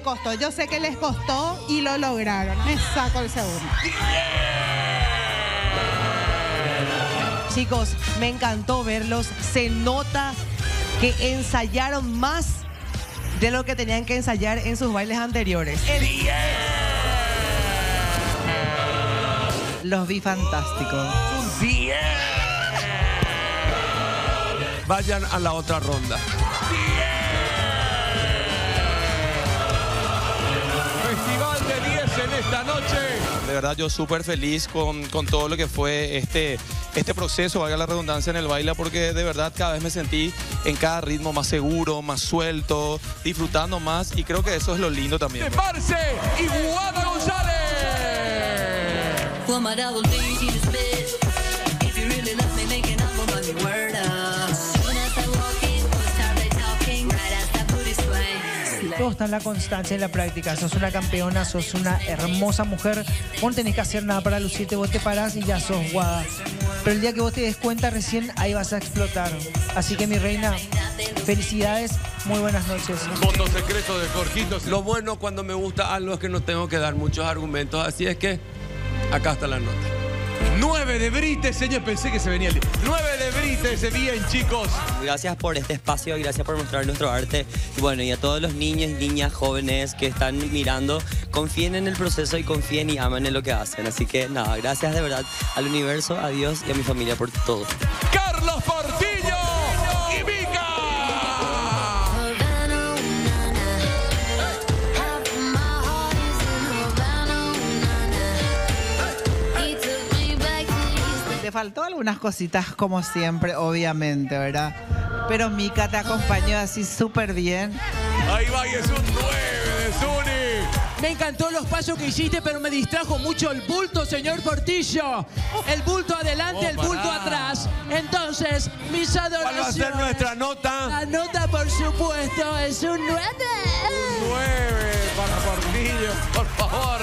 costó, yo sé que les costó y lo lograron. Me saco el segundo. Chicos, me encantó verlos. Se nota que ensayaron más de lo que tenían que ensayar en sus bailes anteriores. Los vi fantásticos. Vayan a la otra ronda. Verdad, yo súper feliz con, con todo lo que fue este, este proceso, valga la redundancia en el baile, porque de verdad cada vez me sentí en cada ritmo más seguro, más suelto, disfrutando más y creo que eso es lo lindo también. De Marce y González. Todo está en la constancia y la práctica. Sos una campeona, sos una hermosa mujer. Vos no tenés que hacer nada para lucirte, vos te parás y ya sos guada. Pero el día que vos te des cuenta recién, ahí vas a explotar. Así que mi reina, felicidades, muy buenas noches. Voto secreto de Jorgito. Lo bueno cuando me gusta algo es que no tengo que dar muchos argumentos, así es que acá está la nota. 9 de Brites, señor. Pensé que se venía el 9 de Brites, bien, chicos. Gracias por este espacio, gracias por mostrar nuestro arte. Y bueno, y a todos los niños y niñas jóvenes que están mirando, confíen en el proceso y confíen y amen en lo que hacen. Así que nada, gracias de verdad al universo, a Dios y a mi familia por todo. Carlos Te faltó algunas cositas como siempre, obviamente, ¿verdad? Pero Mica te acompañó así súper bien. Ahí va y es un 9 de Zuni. Me encantó los pasos que hiciste, pero me distrajo mucho el bulto, señor Portillo. El bulto adelante, Oh, el bulto pará. atrás. Entonces, mis adoraciones. ¿Cuál va a ser nuestra nota? La nota, por supuesto, es un 9. 9 para Portillo, por favor.